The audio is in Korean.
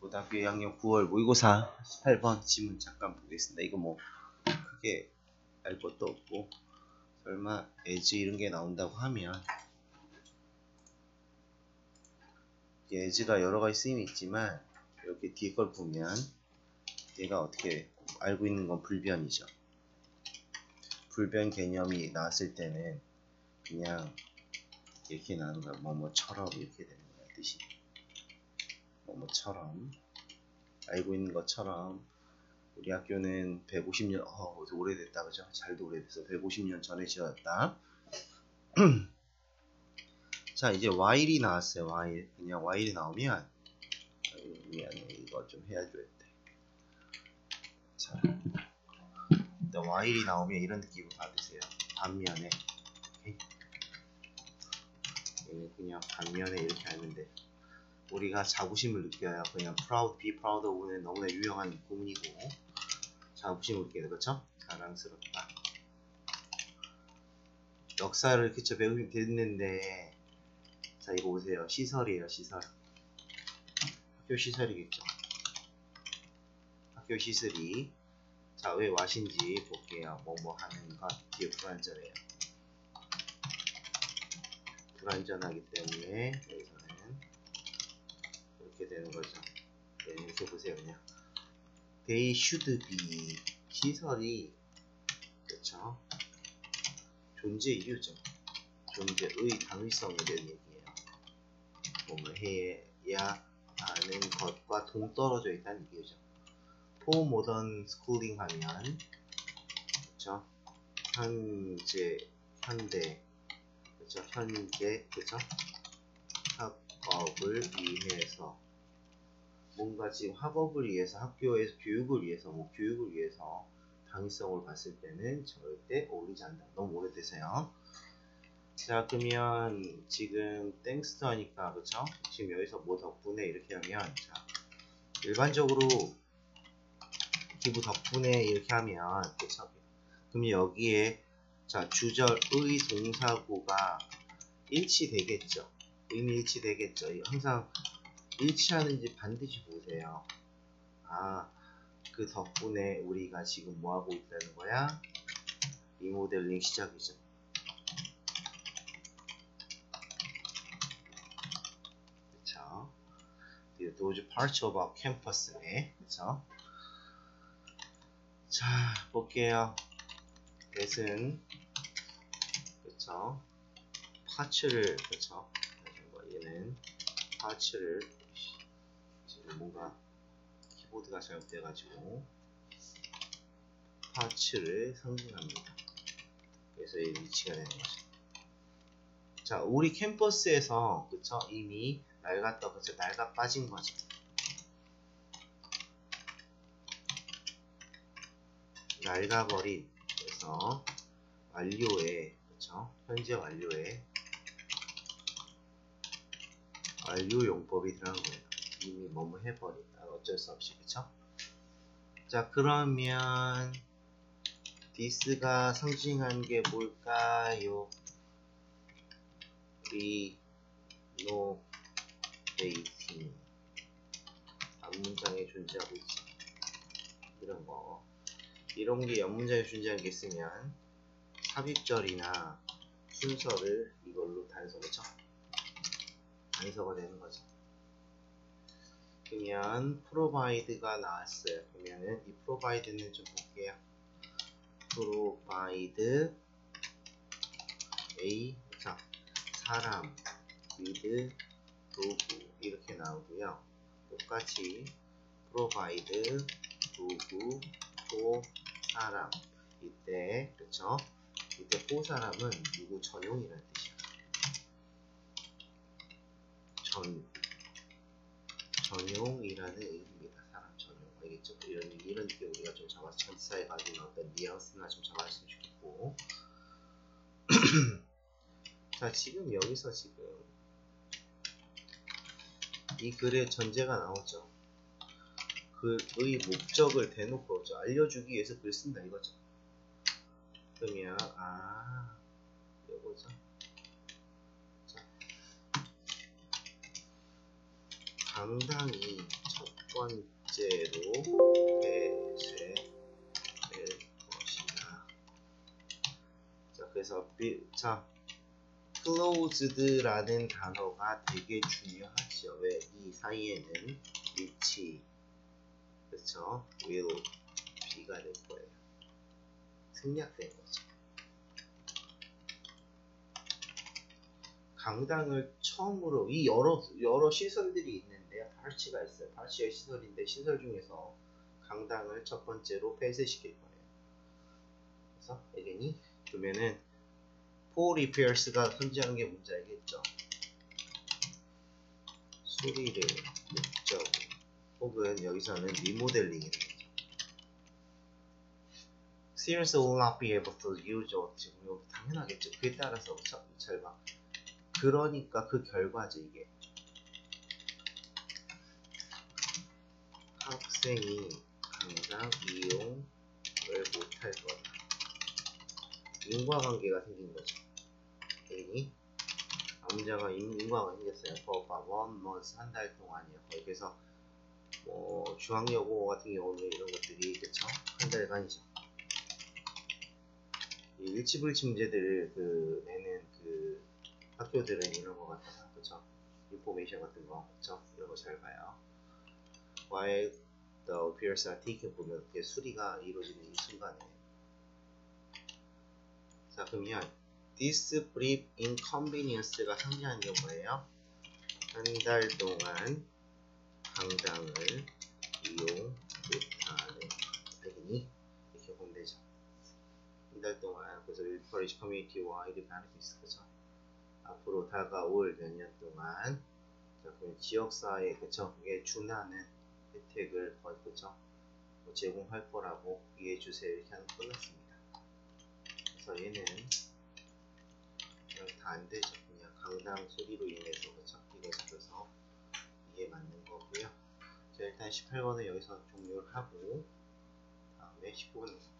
고등학교 2학년 9월 모의고사 18번 지문 잠깐 보겠습니다. 이거 뭐 크게 알 것도 없고 설마 에즈 이런 게 나온다고 하면 에즈가 여러 가지 쓰임이 있지만 이렇게 뒤에 걸 보면 얘가 어떻게 알고 있는 건 불변이죠. 불변 개념이 나왔을 때는 그냥 이렇게 나오는 거야. 뭐뭐처럼 이렇게 되는 거야 뜻이. 뭐뭐처럼 알고 있는 것처럼 우리 학교는 150년 어 오래됐다 그죠? 잘도 오래돼서 150년 전에 지었다. 자 이제 while이 나왔어요. while 그냥 while이 나오면 미안해 이거 좀 해줘야 돼. 자 일단 while이 나오면 이런 느낌을 받으세요. 반면에 오케이? 예, 그냥 반면에 이렇게 하는데 우리가 자부심을 느껴야 그냥 proud, be proud of는 너무나 유명한 구문이고 자부심을 느끼는 거죠? 자랑스럽다. 역사를 그쵸 배우긴 됐는데 자 이거 보세요. 시설이에요 시설. 학교 시설이겠죠. 학교 시설이 자 왜 와신지 볼게요. 뭐 뭐 하는 것? 뒤에 불완전해요. 불완전하기 때문에 여기서 는 이렇게 되는 거죠. 네, 이렇게 보세요 그냥. They should be. 시설이 그렇죠 존재 이유죠. 존재의 당위성에 대한 얘기예요. 몸을 해야 하는 것과 동떨어져 있다는 얘기죠. for modern schooling 하면 그렇죠 현재 현대 그렇죠 현재 그렇죠 학업을 위해서 뭔가 지금 학업을 위해서 학교에서 교육을 위해서 뭐 교육을 위해서 당위성을 봤을 때는 절대 어울리지 않는다. 너무 오래돼서요. 자 그러면 지금 thanks to 하니까 그쵸? 지금 여기서 뭐 덕분에 이렇게 하면 자 일반적으로 기부 덕분에 이렇게 하면 그쵸? 그럼 여기에 자 주절의 동사구가 일치되겠죠. 의미 일치되겠죠. 항상 일치하는지 반드시 보세요. 아, 그 덕분에 우리가 지금 뭐 하고 있다는 거야? 리모델링 시작이죠. 그쵸? Those parts of our campus네. 그쵸? 자, 볼게요. 대은 그쵸? 파츠를, 그쵸? 얘는 파츠를 뭔가 키보드가 잘못돼가지고 파츠를 상징합니다. 그래서 이 위치가 되는 거죠. 자, 우리 캠퍼스에서 그쵸 이미 낡았다 그쵸 낡아 빠진 거죠. 낡아버린 그래서 완료에 그쵸 현재 완료에 완료 용법이 들어간 거예요. 이미 뭐뭐 해버린다. 어쩔 수 없이 그쵸? 자 그러면 this가 상징한 게 뭘까요? renovating 앞문장에 존재하고 있지 이런 거 이런 게 옆문장에 존재하는 게 있으면 삽입절이나 순서를 이걸로 단서 그쵸? 단서가 되는 거죠. 그러면 provide가 나왔어요. 그러면은 이 provide는 좀 볼게요. provide a 자 사람 with 도구 이렇게 나오고요. 똑같이 provide 도구 또 사람 이때 그쵸? 이때 그 사람은 누구 전용이라는 뜻이야. 전 전용이라는 의미입니다. 사람 전용 알겠죠? 이런 이런 게 우리가 좀 잡아서 전사에 가지고 어떤 뉘앙스나 좀 잡았으면 좋겠고 자 지금 여기서 지금 이 글의 전제가 나오죠. 그의 목적을 대놓고 알려주기 위해서 글 쓴다 이거죠. 그러면 아 요거죠. 상당히 첫 번째로 폐쇄될 것이다. 자, 그래서 비, 자, closed라는 단어가 되게 중요하죠. 왜? 이 사이에는 위치, 그쵸? will be가 될 거예요. 생략된 거죠. 강당을 처음으로 이 여러 여러 시설들이 있는데요. 파르치가 있어요. 파르치의 시설인데 시설 중에서 강당을 첫 번째로 폐쇄시킬 거예요. 그래서 에겐이 그러면은 포 리페어스가 존재하는 게 문제 알겠죠? 수리를 목적 혹은 여기서는 리모델링이 되겠죠. Sears will not be able to use 지금 여기 당연하겠죠. 그에 따라서 봐. 그러니까 그 결과죠 이게. 학생이 강당 이용을 못할 거다. 인과관계가 생긴 거죠. 괜히 남자가 인- 인과관계가 생겼어요. for about one month 한 달 동안이요. 그래서 뭐 중앙여고 같은 경우는 이런 것들이 그쵸 한 달간이죠. 이 일치불치 문제들을 그 내는 그 학교들은 이런 거 같아요. 그쵸? 인포메이션 같은 거, 그쵸? 이런 거 잘 봐요. While the appears are taken 보면 이렇게 수리가 이루어지는 이 순간에 자 그러면 this brief inconvenience가 상징하는 게 뭐예요? 한 달 동안 강당을 이용 못하는 당연히 이렇게 보면 되죠. 한 달 동안 그래서 encourage community와 이 benefits 그죠? 앞으로 다가올 몇 년 동안 지역사회 그쵸? 그게 준하는 혜택을 거 그쵸? 뭐 제공할 거라고 이해해 주세요 이렇게 하면 끝났습니다. 그래서 얘는 그냥 다 안 되죠. 그냥 강당 소리로 인해서 그쵸? 이거 잡혀서 이게 맞는 거고요. 자 일단 18번은 여기서 종료를 하고 다음에 19번 넘길게요.